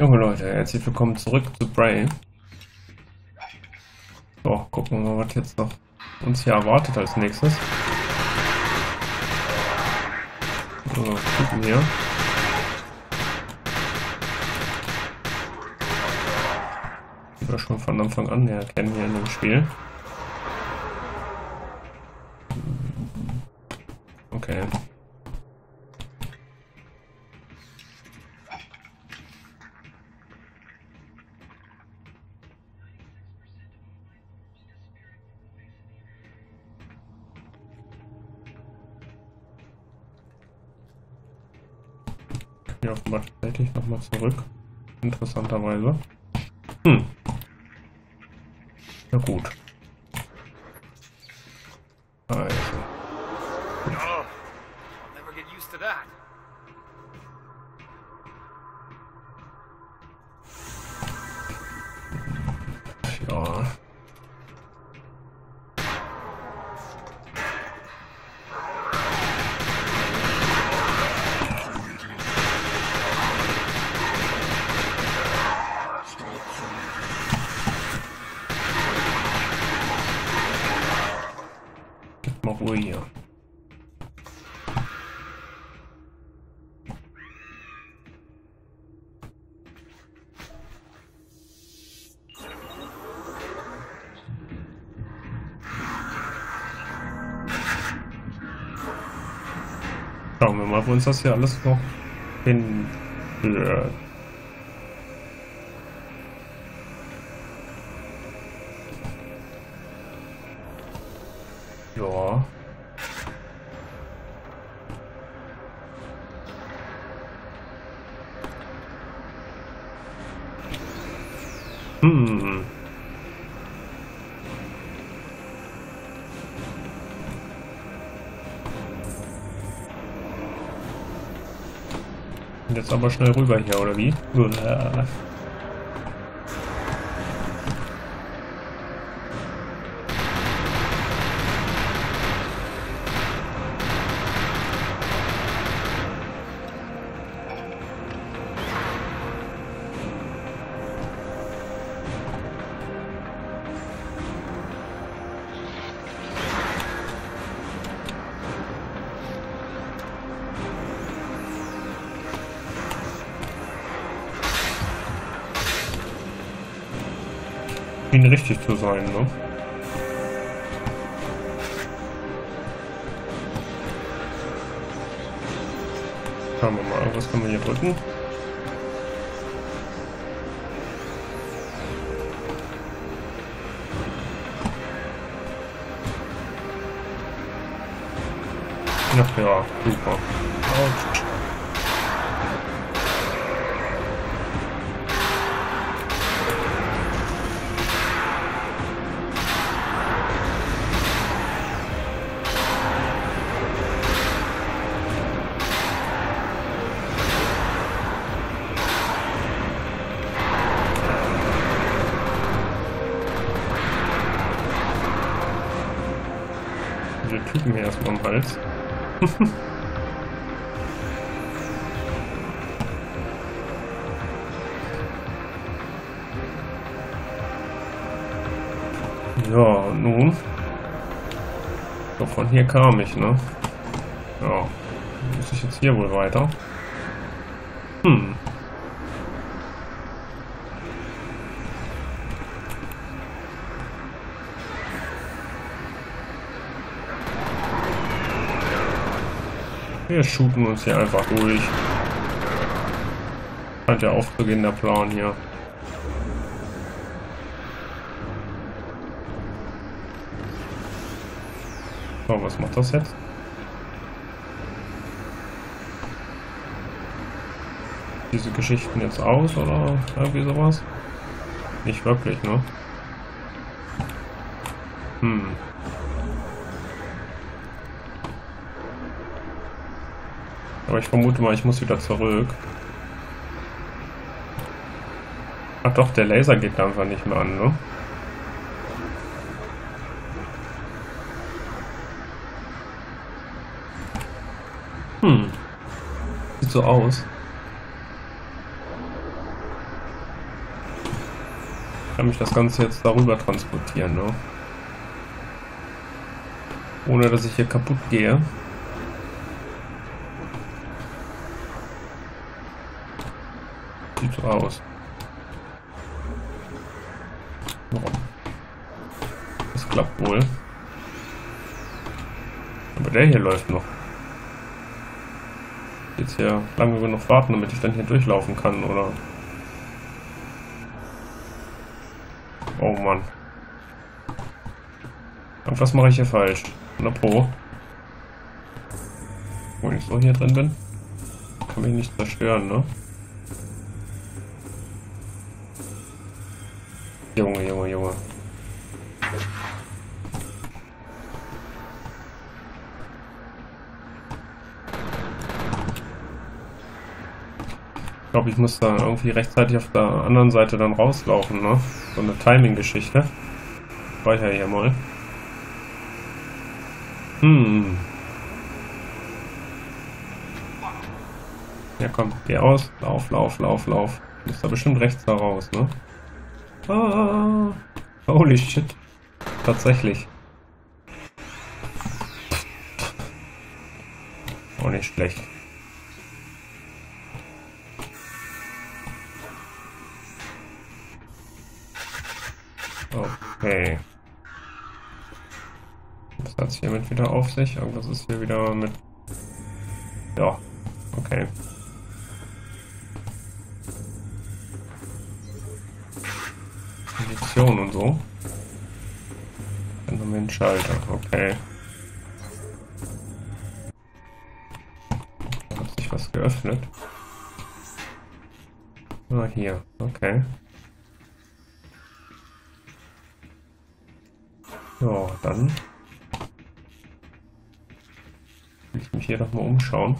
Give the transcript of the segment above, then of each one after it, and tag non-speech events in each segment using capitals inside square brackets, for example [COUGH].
Junge Leute, herzlich willkommen zurück zu Brain. So, gucken wir mal, was jetzt noch uns hier erwartet als nächstes. So, gucken hier. Die wir schon von Anfang an erkennen hier in dem Spiel. Hier offenbar tatsächlich nochmal zurück. Interessanterweise. Hm. Na gut. Also. Oh. Ja. Schauen wir mal, wo uns das hier alles noch hinführt. Ja. Hm. Jetzt aber schnell rüber hier, oder wie? Uah. Schien richtig zu sein, ne? Schauen wir mal, was können wir hier drücken? Ach ja, super. Autsch. Diese Typen hier erstmal am Hals. [LAUGHS] ja, nun. So, von hier kam ich, ne? Ja. Muss ich jetzt hier wohl weiter? Hm. Wir shooten uns hier einfach durch. Scheint ja aufzugehen, der Plan hier. So, was macht das jetzt? Diese Geschichten jetzt aus oder irgendwie sowas? Nicht wirklich, ne? Ich vermute mal, ich muss wieder zurück. Ach doch, der Laser geht einfach nicht mehr an, ne? Hm. Sieht so aus. kann mich das Ganze jetzt darüber transportieren, ne? Ohne dass ich hier kaputt gehe. Sieht so aus. Warum? Das klappt wohl. Aber der hier läuft noch. Jetzt hier lange genug warten, damit ich dann hier durchlaufen kann, oder? Oh Mann. Und was mache ich hier falsch? 100 Pro. Wo ich so hier drin bin. Kann mich nicht zerstören, ne? Junge, Junge, Junge. Ich glaube, ich muss da irgendwie rechtzeitig auf der anderen Seite dann rauslaufen, ne? So eine Timing-Geschichte. Speicher hier mal. Hm. Ja komm, geh aus. Lauf, lauf, lauf, lauf. Muss da bestimmt rechts da raus, ne? Ah, holy shit. Tatsächlich. Auch nicht schlecht. Okay. Was hat es hiermit wieder auf sich? Irgendwas ist hier wieder mit... Ja, okay. Position und so. Dann haben wir einen Schalter, okay. Da hat sich was geöffnet. Ah, hier, okay. So, dann will ich mich hier noch mal umschauen.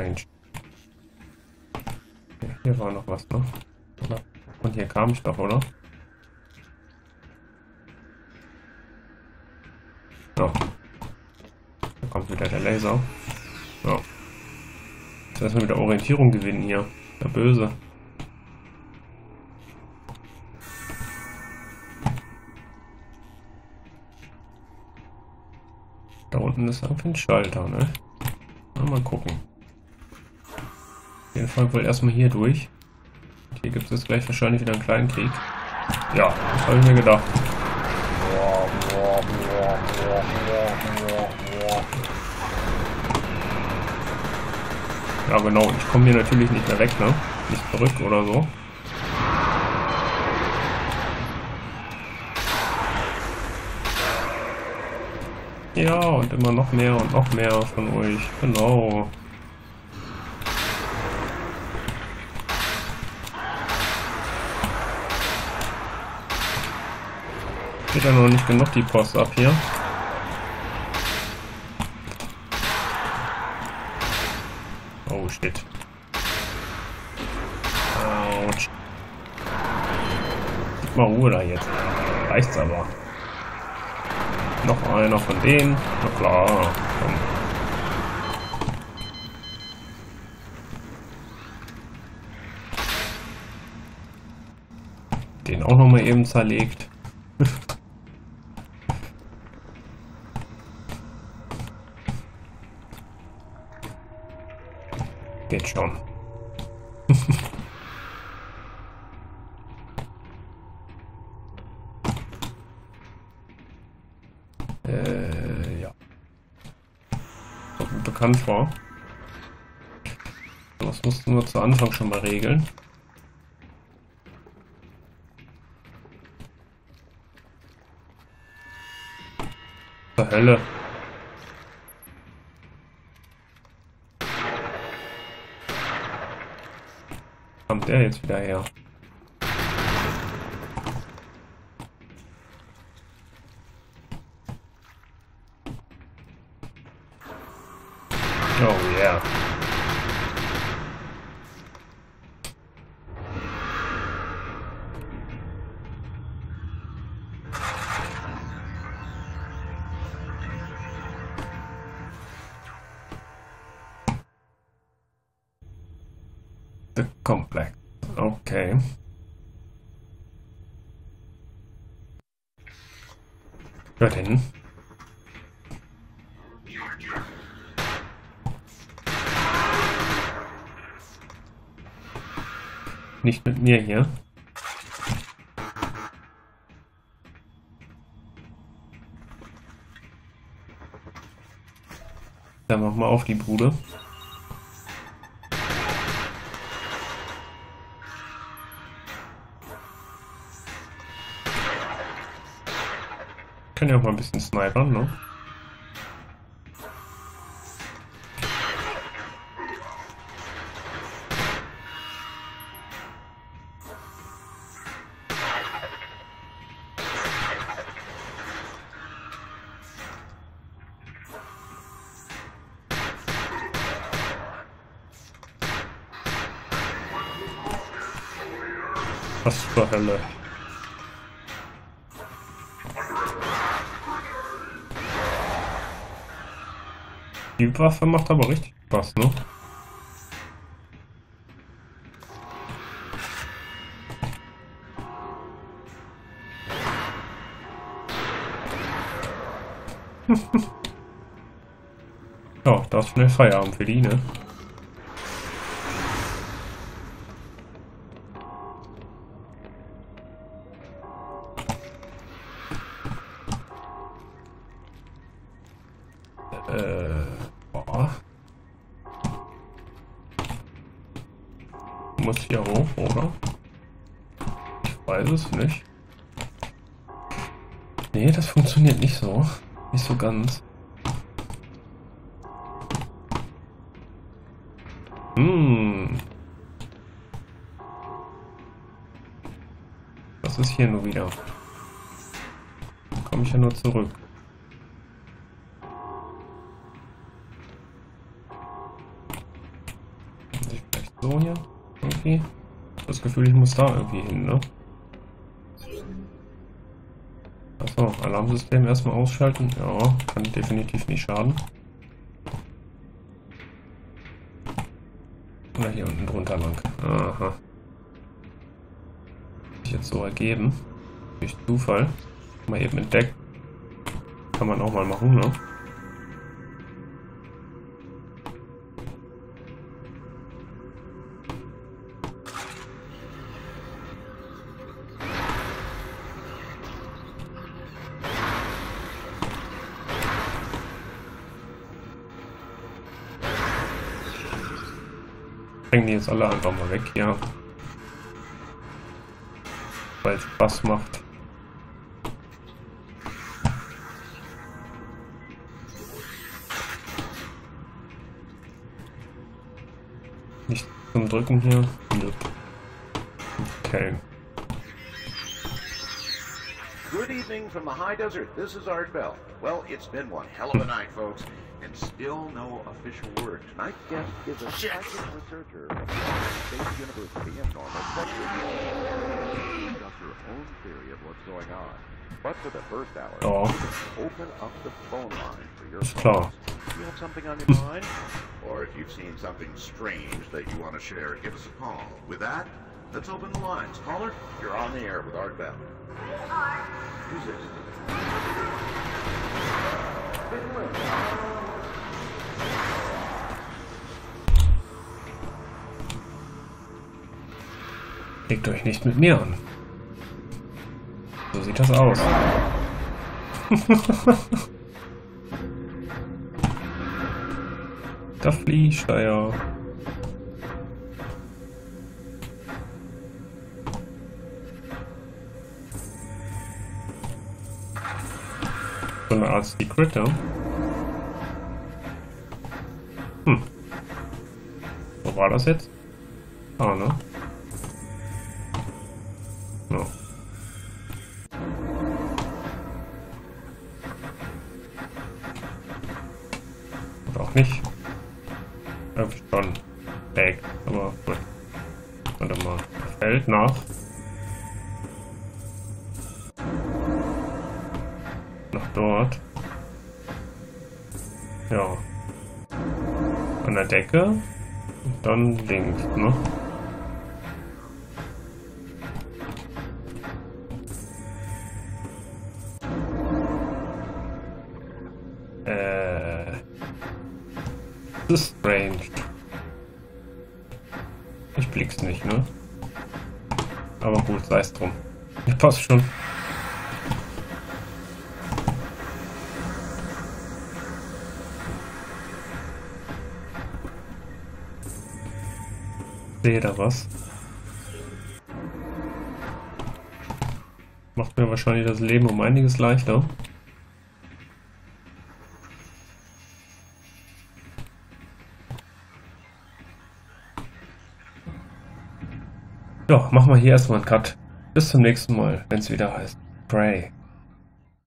Range. Ja, hier war noch was, ne? Und hier kam ich doch, oder? So. Da kommt wieder der Laser. So. Jetzt erstmal wieder Orientierung gewinnen hier. Der Böse. Da unten ist irgendwie ein Schalter, ne? Mal gucken. Jeden Fall wohl erstmal hier durch. Hier gibt es gleich wahrscheinlich wieder einen kleinen Krieg. Ja, das habe ich mir gedacht. Ja genau, ich komme hier natürlich nicht mehr weg, ne? Nicht zurück oder so. Ja, und immer noch mehr und noch mehr von euch. Genau. Geht ja noch nicht genug die Post ab hier. Oh shit. Autsch. Gib mal Ruhe da jetzt. Reicht's aber. Noch einer von denen. Na klar. Komm. Den auch noch mal eben zerlegt. [LAUGHS] Geht schon. [LAUGHS] äh, ja. Mir bekannt vor. Das mussten wir zu Anfang schon mal regeln. Hölle. Kommt der jetzt wieder her? Oh yeah. The Complex. Okay. Hört hin. Nicht mit mir hier. Dann mach mal auf die Bude. Kann ja auch mal ein bisschen snipern, ne? Was zur Hölle? Die Waffe macht aber richtig Spaß, ne? [LAUGHS] ja, da ist schnell Feierabend für die, ne? Nicht so. Nicht so ganz. Hm. Was ist hier nur wieder? Komme ich ja nur zurück. Ich vielleicht so hier? Irgendwie? Das Gefühl, ich muss da irgendwie hin, ne? Achso, Alarmsystem erstmal ausschalten. Ja, kann definitiv nicht schaden. Oder hier unten drunter lang. Aha. Sich jetzt so ergeben. Durch Zufall. Mal eben entdeckt. Kann man auch mal machen, ne? Bringen die jetzt alle einfach mal weg hier. Weil es Spaß macht. Nicht zum Drücken hier. Okay. Good evening from the high desert. This is Art Bell. Well, it's been one hell of a night, folks, and still no official word. Tonight's guest is a psychic researcher at State University in Normal, Texas. Got her own theory of what's going on. But for the first hour, Ja, open up the phone line for your ist klar. calls. You have something on your [LAUGHS] mind? Or if you've seen something strange that you want to share, give us a call. With that, let's open the lines. Caller, you're on the air with Art Bell. Who's this? Legt euch nicht mit mir an. So sieht das aus. [LAUGHS] da fliegt er ja. So eine Art Secret, ja. Hm. Wo war das jetzt? Ah, ne? Fällt nach. Nach dort. Ja. An der Decke. Und dann links, ne? Passt schon. Sehe da was? Macht mir wahrscheinlich das Leben um einiges leichter. Ja, machen wir hier erstmal einen Cut. Bis zum nächsten Mal, wenn es wieder heißt Pray.